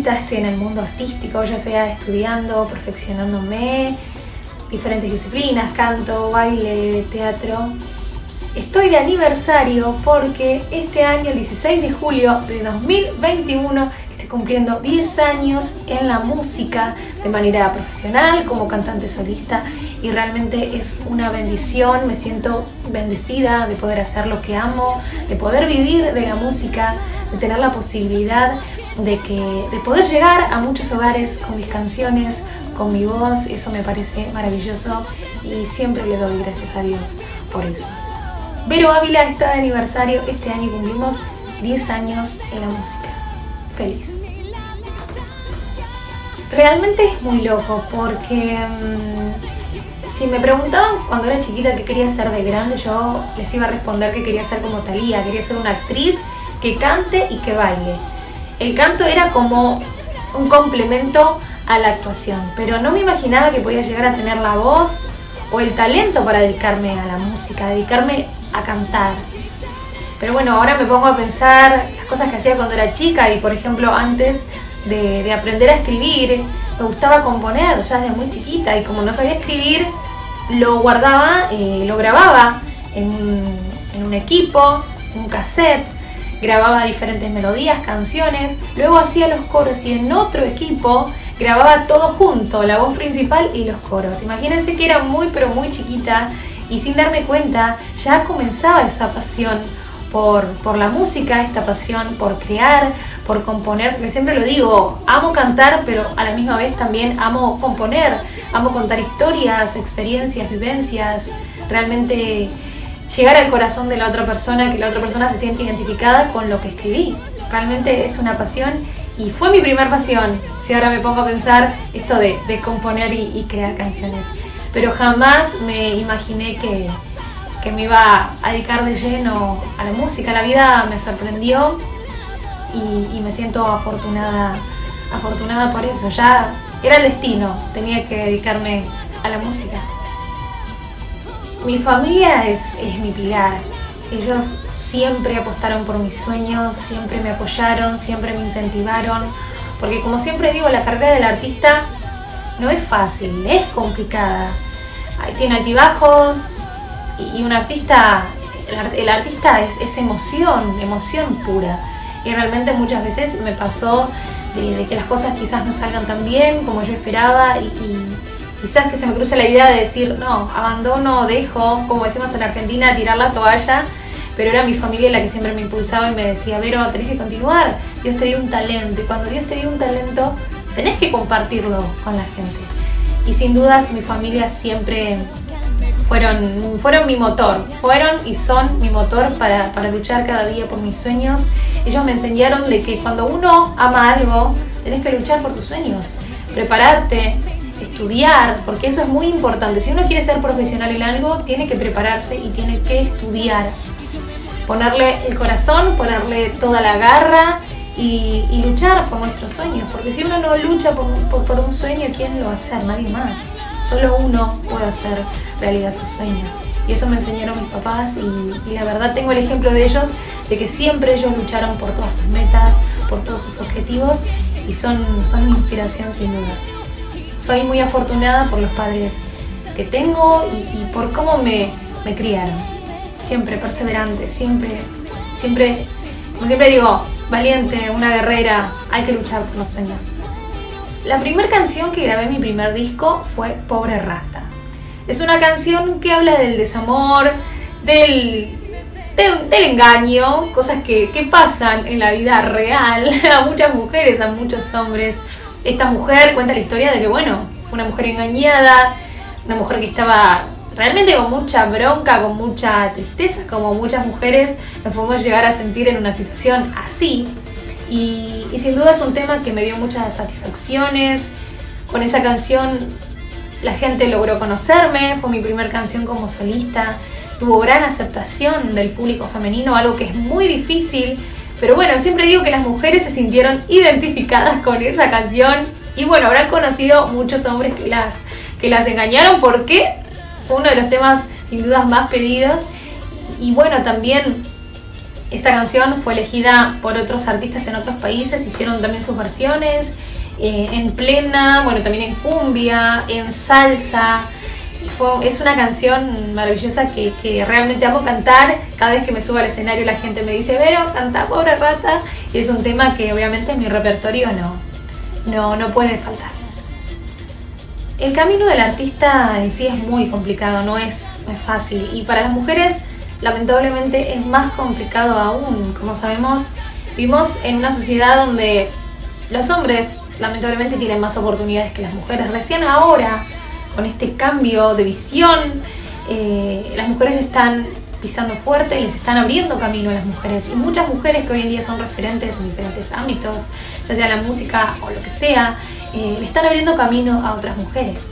chiquitita estoy en el mundo artístico, ya sea estudiando, perfeccionándome, diferentes disciplinas, canto, baile, teatro, estoy de aniversario porque este año, el 16 de julio de 2021, estoy cumpliendo 10 años en la música de manera profesional como cantante solista y realmente es una bendición, me siento bendecida de poder hacer lo que amo, de poder vivir de la música, de tener la posibilidad de, que, de poder llegar a muchos hogares con mis canciones, con mi voz, eso me parece maravilloso y siempre le doy gracias a Dios por eso. Vero Ávila está de aniversario, este año cumplimos 10 años en la música. Feliz. Realmente es muy loco porque mm, si me preguntaban cuando era chiquita qué quería ser de grande, yo les iba a responder que quería ser como Talía, quería ser una actriz que cante y que baile. El canto era como un complemento a la actuación, pero no me imaginaba que podía llegar a tener la voz o el talento para dedicarme a la música, dedicarme a cantar. Pero bueno, ahora me pongo a pensar las cosas que hacía cuando era chica y por ejemplo antes de, aprender a escribir, me gustaba componer ya desde muy chiquita y como no sabía escribir, lo guardaba, eh, lo grababa en, en un equipo, un cassette, grababa diferentes melodías, canciones, luego hacía los coros y en otro equipo grababa todo junto, la voz principal y los coros. Imagínense que era muy pero muy chiquita y sin darme cuenta ya comenzaba esa pasión por, por la música, esta pasión por crear, por componer, porque siempre lo digo, amo cantar, pero a la misma vez también amo componer, amo contar historias, experiencias, vivencias, realmente llegar al corazón de la otra persona, que la otra persona se siente identificada con lo que escribí. Realmente es una pasión y fue mi primer pasión, si ahora me pongo a pensar esto de, componer y, crear canciones. Pero jamás me imaginé que, que me iba a dedicar de lleno a la música. La vida me sorprendió y, y, me siento afortunada, afortunada por eso. Ya era el destino, tenía que dedicarme a la música. Mi familia es, es mi pilar. Ellos siempre apostaron por mis sueños, siempre me apoyaron, siempre me incentivaron. Porque como siempre digo, la carrera del artista no es fácil, es complicada. Tiene altibajos y un artista, el, artista es, emoción, emoción pura. Y realmente muchas veces me pasó de, que las cosas quizás no salgan tan bien como yo esperaba y quizás que se me cruce la idea de decir, no, abandono, dejo, como decimos en Argentina, tirar la toalla, pero era mi familia la que siempre me impulsaba y me decía, Vero, tenés que continuar, Dios te dio un talento, y cuando Dios te dio un talento, tenés que compartirlo con la gente. Y sin dudas mi familia siempre fueron, fueron mi motor, fueron y son mi motor para, para luchar cada día por mis sueños. Ellos me enseñaron de que cuando uno ama algo, tenés que luchar por tus sueños, prepararte, estudiar, porque eso es muy importante. Si uno quiere ser profesional en algo, tiene que prepararse y tiene que estudiar. Ponerle el corazón, ponerle toda la garra y, luchar por nuestros sueños. Porque si uno no lucha por, un sueño, ¿quién lo va a hacer? Nadie más. Solo uno puede hacer realidad sus sueños. Y eso me enseñaron mis papás y, y la verdad tengo el ejemplo de ellos, de que siempre ellos lucharon por todas sus metas, por todos sus objetivos y son, son mi inspiración sin dudas soy muy afortunada por los padres que tengo y, por cómo me, me, criaron. Siempre perseverante, siempre, siempre, como siempre digo, valiente, una guerrera, hay que luchar por los sueños. La primera canción que grabé en mi primer disco fue Pobre Rata. Es una canción que habla del desamor, del, del, engaño, cosas que, que pasan en la vida real a muchas mujeres, a muchos hombres esta mujer cuenta la historia de que, bueno, una mujer engañada, una mujer que estaba realmente con mucha bronca, con mucha tristeza, como muchas mujeres nos podemos llegar a sentir en una situación así. Y, sin duda es un tema que me dio muchas satisfacciones. Con esa canción la gente logró conocerme, fue mi primera canción como solista, tuvo gran aceptación del público femenino, algo que es muy difícil pero bueno, siempre digo que las mujeres se sintieron identificadas con esa canción y bueno, habrán conocido muchos hombres que las, que las engañaron porque fue uno de los temas sin dudas más pedidos. Y bueno, también esta canción fue elegida por otros artistas en otros países, hicieron también sus versiones, eh, en plena, bueno, también en cumbia, en salsa. Es una canción maravillosa que, que, realmente amo cantar. Cada vez que me subo al escenario la gente me dice, Vero, canta pobre rata. Y es un tema que obviamente en mi repertorio no, no, no puede faltar. El camino del artista en sí es muy complicado, no es, no es fácil. Y para las mujeres lamentablemente es más complicado aún. Como sabemos, vivimos en una sociedad donde los hombres lamentablemente tienen más oportunidades que las mujeres. Recién ahora, con este cambio de visión, eh, las mujeres están pisando fuerte, les están abriendo camino a las mujeres. Y muchas mujeres que hoy en día son referentes en diferentes ámbitos, ya sea la música o lo que sea, eh, le están abriendo camino a otras mujeres.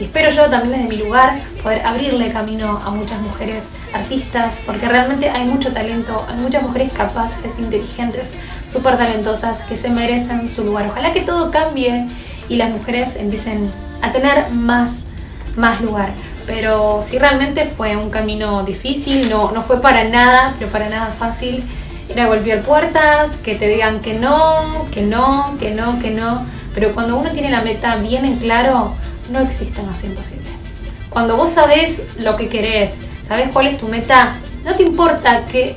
Y espero yo también desde mi lugar poder abrirle camino a muchas mujeres artistas, porque realmente hay mucho talento, hay muchas mujeres capaces, inteligentes, súper talentosas que se merecen su lugar. Ojalá que todo cambie y las mujeres empiecen a tener más, más lugar. Pero sí realmente fue un camino difícil, no, no fue para nada, pero para nada fácil. Era golpear puertas, que te digan que no, que no, que no, que no. Pero cuando uno tiene la meta bien en claro, no existen los imposibles. Cuando vos sabés lo que querés, sabés cuál es tu meta, no te importa que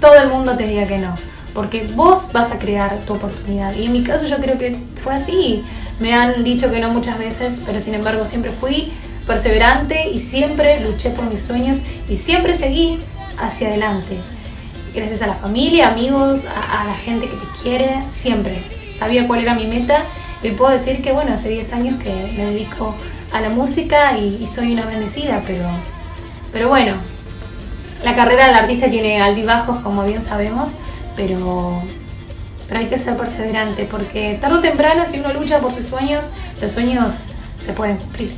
todo el mundo te diga que no, porque vos vas a crear tu oportunidad. Y en mi caso yo creo que fue así. Me han dicho que no muchas veces, pero sin embargo siempre fui perseverante y siempre luché por mis sueños y siempre seguí hacia adelante. Gracias a la familia, amigos, a, la gente que te quiere, siempre. Sabía cuál era mi meta y puedo decir que bueno, hace 10 años que me dedico a la música y, soy una bendecida, pero, pero bueno, la carrera del artista tiene altibajos, como bien sabemos, pero, pero hay que ser perseverante porque tarde o temprano, si uno lucha por sus sueños, los sueños se pueden cumplir.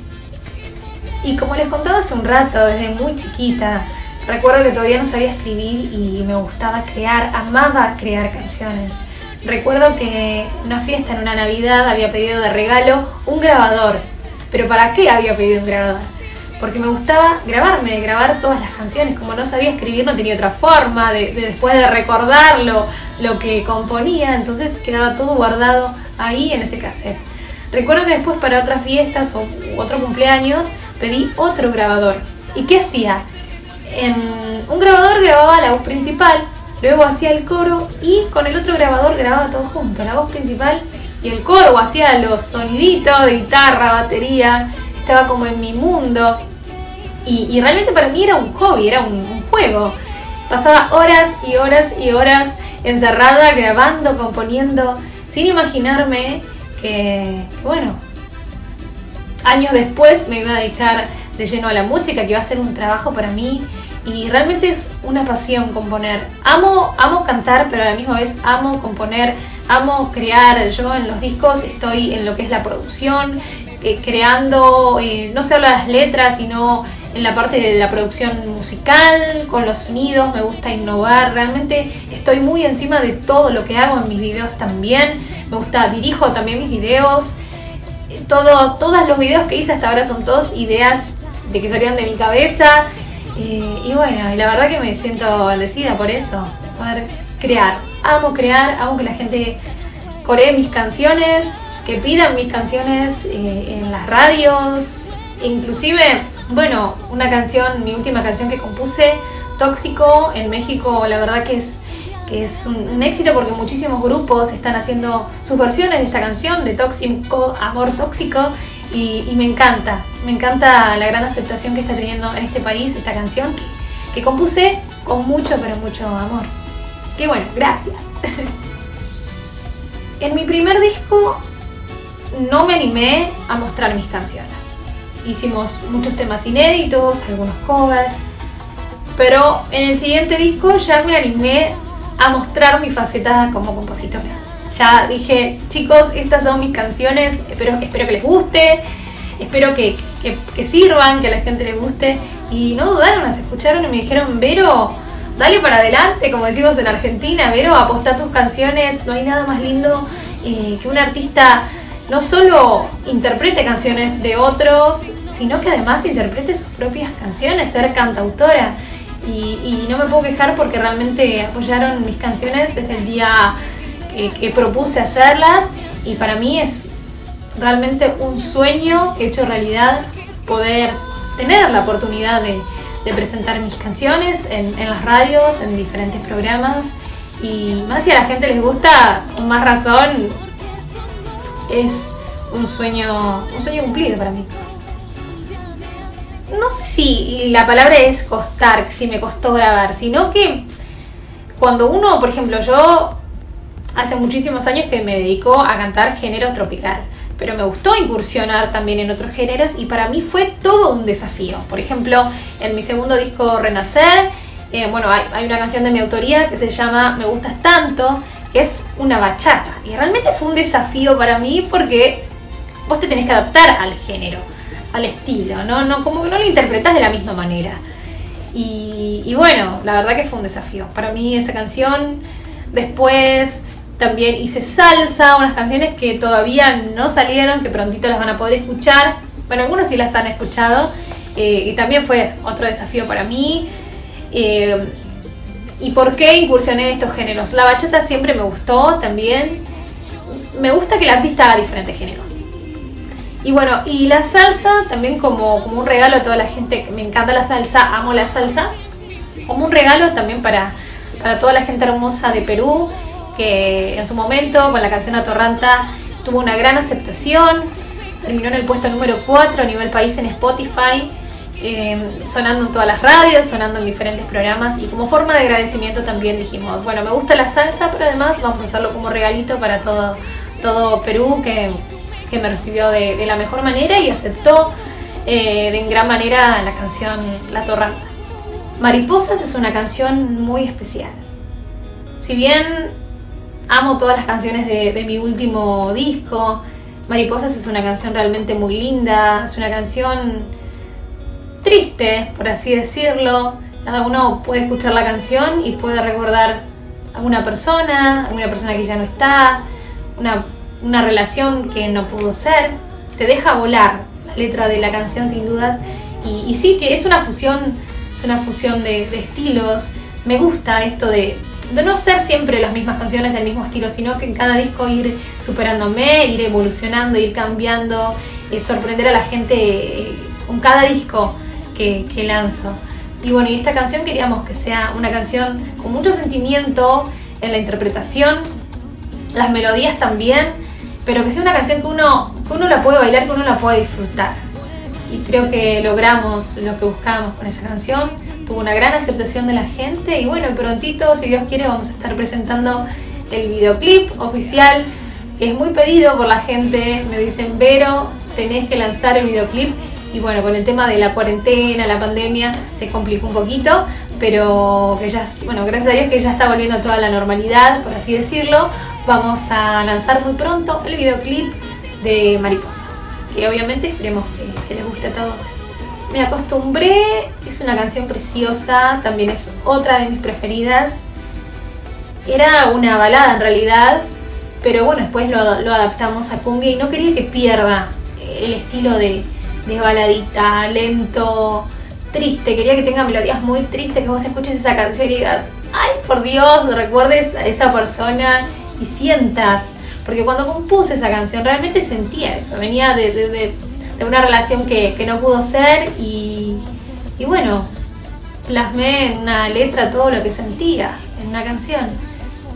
Y como les contaba hace un rato, desde muy chiquita, recuerdo que todavía no sabía escribir y me gustaba crear, amaba crear canciones. Recuerdo que en una fiesta, en una Navidad, había pedido de regalo un grabador. ¿Pero para qué había pedido un grabador? Porque me gustaba grabarme, grabar todas las canciones. Como no sabía escribir, no tenía otra forma de, después de recordarlo, lo que componía. Entonces quedaba todo guardado ahí en ese cassette. Recuerdo que después para otras fiestas o otro cumpleaños pedí otro grabador. ¿Y qué hacía? En un grabador grababa la voz principal Luego hacía el coro y con el otro grabador grababa todo junto, la voz principal y el coro, hacía los soniditos de guitarra, batería, estaba como en mi mundo. Y, realmente para mí era un hobby, era un, juego. Pasaba horas y horas y horas encerrada, grabando, componiendo, sin imaginarme que, bueno, años después me iba a dedicar de lleno a la música, que iba a ser un trabajo para mí y realmente es una pasión componer. Amo, amo cantar, pero a la misma vez amo componer, amo crear. Yo en los discos estoy en lo que es la producción, eh, creando, eh, no solo las letras, sino en la parte de la producción musical, con los sonidos, me gusta innovar, realmente estoy muy encima de todo lo que hago en mis videos también, me gusta, dirijo también mis videos, todo, todos los videos que hice hasta ahora son todos ideas de que salían de mi cabeza. Y, bueno, y la verdad que me siento bendecida por eso, poder crear. Amo crear, amo que la gente coree mis canciones, que pidan mis canciones eh, en las radios, inclusive, bueno, una canción, mi última canción que compuse, Tóxico, en México, la verdad que es que es un, éxito porque muchísimos grupos están haciendo sus versiones de esta canción de Tóxico, Amor Tóxico, y, me encanta, me encanta la gran aceptación que está teniendo en este país esta canción que, compuse con mucho, pero mucho amor. Que bueno, gracias. en mi primer disco no me animé a mostrar mis canciones. Hicimos muchos temas inéditos, algunos covers, pero en el siguiente disco ya me animé a mostrar mi faceta como compositora ya dije, chicos, estas son mis canciones, espero, espero que les guste, espero que, sirvan, que a la gente les guste. Y no dudaron, las escucharon y me dijeron, Vero, dale para adelante, como decimos en Argentina, Vero, aposta tus canciones, no hay nada más lindo eh, que un artista no solo interprete canciones de otros, sino que además interprete sus propias canciones, ser cantautora. Y, no me puedo quejar porque realmente apoyaron mis canciones desde el día que, propuse hacerlas y para mí es realmente un sueño hecho realidad poder tener la oportunidad de, presentar mis canciones en, en, las radios, en diferentes programas y más si a la gente les gusta, con más razón es un sueño, un sueño cumplido para mí. No sé si la palabra es costar, si me costó grabar, sino que cuando uno, por ejemplo, yo hace muchísimos años que me dedico a cantar género tropical, pero me gustó incursionar también en otros géneros y para mí fue todo un desafío. Por ejemplo, en mi segundo disco Renacer, eh, bueno, hay, hay, una canción de mi autoría que se llama Me gustas tanto, que es una bachata. Y realmente fue un desafío para mí porque vos te tenés que adaptar al género, al estilo, ¿no? no como que no lo interpretás de la misma manera. Y, bueno, la verdad que fue un desafío. Para mí esa canción, después también hice salsa, unas canciones que todavía no salieron, que prontito las van a poder escuchar. Bueno, algunos sí las han escuchado. Eh, y también fue otro desafío para mí. Eh, ¿Y por qué incursioné en estos géneros? La bachata siempre me gustó también. Me gusta que el artista haga diferentes géneros. Y bueno, y la salsa también como, como un regalo a toda la gente que me encanta la salsa, amo la salsa. Como un regalo también para, para toda la gente hermosa de Perú, que en su momento con la canción Atorranta tuvo una gran aceptación. Terminó en el puesto número 4 a nivel país en Spotify. Em, sonando en todas las radios, sonando en diferentes programas y como forma de agradecimiento también dijimos, bueno, me gusta la salsa, pero además vamos a hacerlo como regalito para todo, todo Perú que, me recibió de, la mejor manera y aceptó eh, de en gran manera la canción La Torranta. Mariposas es una canción muy especial. Si bien amo todas las canciones de mi último disco, Mariposas es una canción realmente muy linda, es una canción triste, por así decirlo. Cada uno puede escuchar la canción y puede recordar a una persona, a una persona que ya no está, una, una relación que no pudo ser. Te deja volar la letra de la canción sin dudas. Y, sí, que es una fusión, es una fusión de, estilos. Me gusta esto de, de, no ser siempre las mismas canciones, el mismo estilo, sino que en cada disco ir superándome, ir evolucionando, ir cambiando, eh, sorprender a la gente eh, con cada disco que, lanzo. Y bueno, esta canción queríamos que sea una canción con mucho sentimiento en la interpretación, las melodías también, pero que sea una canción que uno, que uno la puede bailar, que uno la puede disfrutar. Y creo que logramos lo que buscábamos con esa canción. Tuvo una gran aceptación de la gente y bueno, prontito, si Dios quiere, vamos a estar presentando el videoclip oficial, que es muy pedido por la gente. Me dicen, Vero, tenés que lanzar el videoclip y bueno, con el tema de la cuarentena, la pandemia, se complicó un poquito, pero que ya, bueno, gracias a Dios que ya está volviendo toda la normalidad, por así decirlo. Vamos a lanzar muy pronto el videoclip de Mariposas, que obviamente esperemos que, les guste a todos. Me acostumbré, es una canción preciosa, también es otra de mis preferidas. Era una balada en realidad, pero bueno, después lo, lo adaptamos a cumbia y no quería que pierda el estilo de, de baladita, lento, triste. Quería que tenga melodías muy tristes, que vos escuches esa canción y digas, ay, por Dios, recuerdes a esa persona y sientas. Porque cuando compuse esa canción realmente sentía eso, venía de, una relación que, no pudo ser y, y bueno, plasmé en una letra todo lo que sentía en una canción.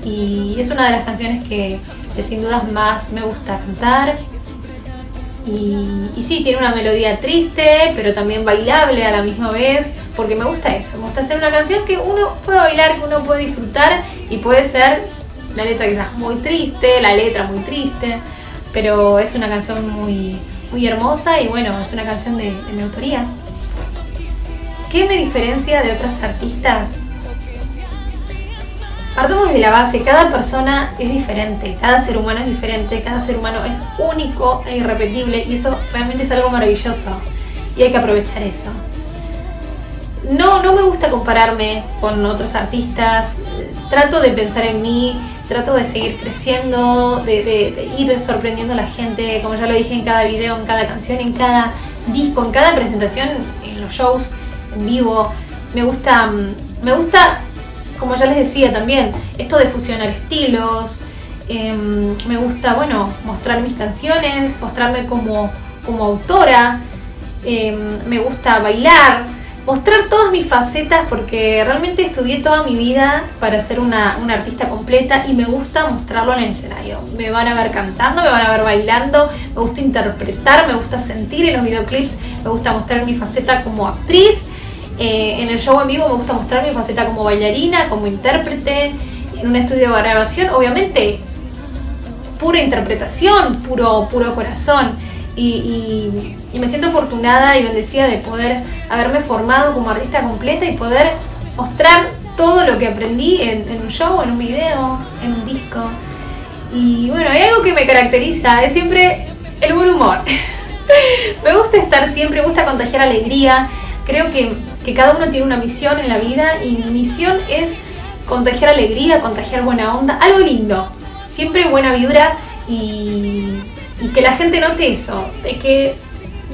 Y es una de las canciones que, que sin dudas más me gusta cantar y, sí, tiene una melodía triste, pero también bailable a la misma vez, porque me gusta eso, me gusta hacer una canción que uno puede bailar, que uno puede disfrutar y puede ser la letra quizás muy triste, la letra muy triste, pero es una canción muy, muy hermosa y bueno, es una canción de, de mi autoría. ¿Qué me diferencia de otras artistas? Partamos de la base, cada persona es diferente, cada ser humano es diferente, cada ser humano es único e irrepetible y eso realmente es algo maravilloso y hay que aprovechar eso. No, no me gusta compararme con otros artistas, trato de pensar en mí, trato de seguir creciendo, de, de, ir sorprendiendo a la gente, como ya lo dije en cada video, en cada canción, en cada disco, en cada presentación, en los shows en vivo. me gusta, mm, me gusta, como ya les decía también, esto de fusionar estilos, em, me gusta, bueno, mostrar mis canciones, mostrarme como, como autora, em, me gusta bailar, mostrar todas mis facetas porque realmente estudié toda mi vida para ser una, una, artista completa y me gusta mostrarlo en el escenario. Me van a ver cantando, me van a ver bailando, me gusta interpretar, me gusta sentir en los videoclips, me gusta mostrar mi faceta como actriz. Eh, en el show en vivo me gusta mostrar mi faceta como bailarina, como intérprete. En un estudio de grabación, obviamente, pura interpretación, puro, puro corazón y, me siento afortunada y bendecida de poder haberme formado como artista completa y poder mostrar todo lo que aprendí en, un show, en un video, en un disco. Y bueno, hay algo que me caracteriza, es siempre el buen humor. me gusta estar siempre, me gusta contagiar alegría. Creo que, que cada uno tiene una misión en la vida y mi misión es contagiar alegría, contagiar buena onda, algo lindo. Siempre buena vibra y que la gente note eso, de que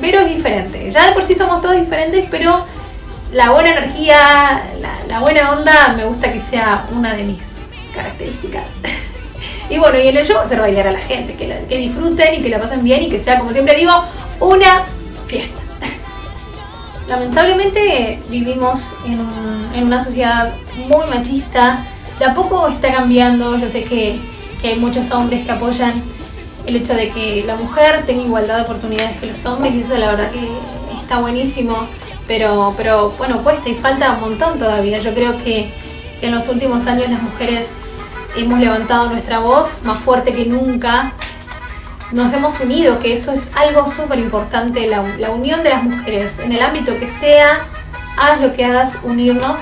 Vero es diferente. Ya de por sí somos todos diferentes, pero la buena energía, la, buena onda, me gusta que sea una de mis características. y bueno, y en el show hacer bailar a la gente, que disfruten y que la pasen bien y que sea, como siempre digo, una fiesta. Lamentablemente vivimos en, una sociedad muy machista, de a poco está cambiando, yo sé que, que hay muchos hombres que apoyan el hecho de que la mujer tenga igualdad de oportunidades que los hombres y eso la verdad que está buenísimo, pero, pero bueno, cuesta y falta un montón todavía. Yo creo que en los últimos años las mujeres hemos levantado nuestra voz más fuerte que nunca, nos hemos unido, que eso es algo súper importante, la, la, unión de las mujeres, en el ámbito que sea, haz lo que hagas, unirnos,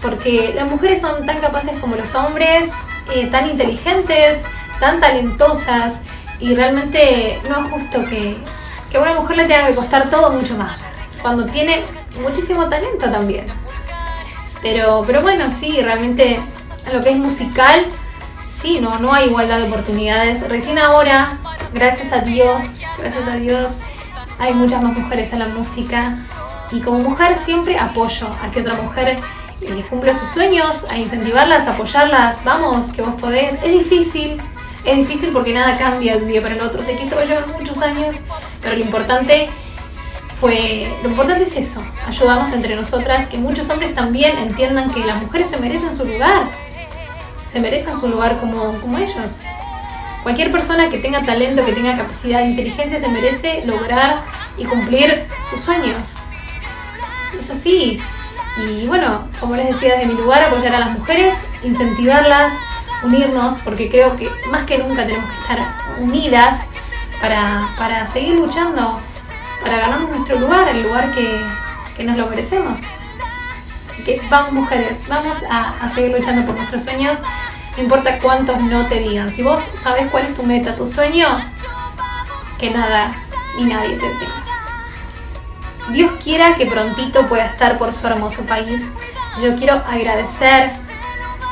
porque las mujeres son tan capaces como los hombres, eh, tan inteligentes, tan talentosas, y realmente no es justo que, que a una mujer le tenga que costar todo mucho más, cuando tiene muchísimo talento también. Pero, pero bueno, sí, realmente lo que es musical, sí, no, no hay igualdad de oportunidades. Recién ahora, gracias a Dios, gracias a Dios, hay muchas más mujeres en la música. Y como mujer siempre apoyo a que otra mujer eh, cumpla sus sueños, a incentivarlas, a apoyarlas. Vamos, que vos podés. Es difícil, es difícil porque nada cambia de un día para el otro. Sé que esto va a llevar muchos años, pero lo importante fue. Lo importante es eso, ayudarnos entre nosotras, que muchos hombres también entiendan que las mujeres se merecen su lugar. Se merecen su lugar como, como ellos. Cualquier persona que tenga talento, que tenga capacidad de inteligencia, se merece lograr y cumplir sus sueños. Es así. Y bueno, como les decía desde mi lugar, apoyar a las mujeres, incentivarlas, unirnos, porque creo que más que nunca tenemos que estar unidas para, seguir luchando, para ganarnos nuestro lugar, el lugar que, nos lo merecemos. Así que vamos mujeres, vamos a, seguir luchando por nuestros sueños, no importa cuántos no te digan. Si vos sabes cuál es tu meta, tu sueño, que nada ni nadie te detenga. Dios quiera que prontito pueda estar por su hermoso país. Yo quiero agradecer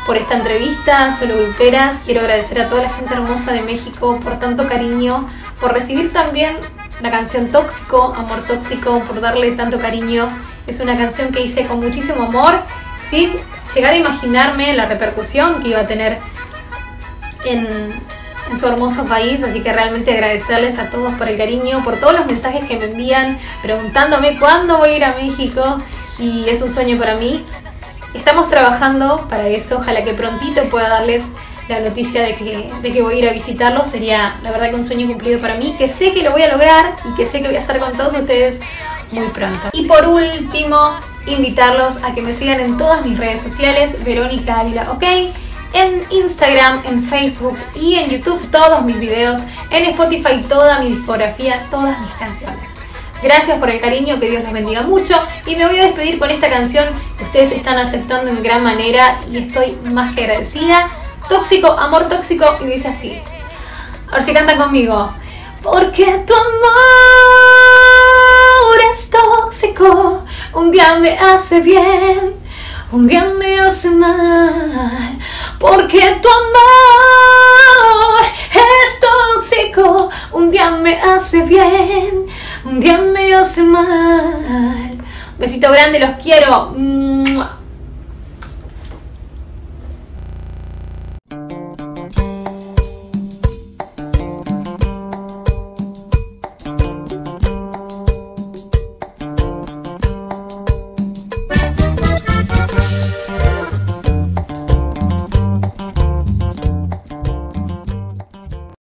por esta entrevista, solo gruperas. Quiero agradecer a toda la gente hermosa de México por tanto cariño, por recibir también la canción Tóxico, Amor Tóxico, por darle tanto cariño. Es una canción que hice con muchísimo amor, sin llegar a imaginarme la repercusión que iba a tener en, su hermoso país, así que realmente agradecerles a todos por el cariño, por todos los mensajes que me envían preguntándome cuándo voy a ir a México y es un sueño para mí Estamos trabajando para eso, ojalá que prontito pueda darles la noticia de que, de que voy a ir a visitarlo. Sería la verdad que un sueño cumplido para mí, que sé que lo voy a lograr y que sé que voy a estar con todos ustedes muy pronto. Y por último, invitarlos a que me sigan en todas mis redes sociales, Verónica Ávila, ¿ok? En Instagram, en Facebook y en YouTube todos mis videos, en Spotify toda mi discografía, todas mis canciones. Gracias por el cariño, que Dios los bendiga mucho. Y me voy a despedir con esta canción que ustedes están aceptando en gran manera y estoy más que agradecida. Tóxico, amor tóxico, y dice así. A ver si cantan conmigo. Porque tu amor es tóxico, un día me hace bien, un día me hace mal. Porque tu amor es tóxico, un día me hace bien, un día me hace mal, Besito grande, los quiero.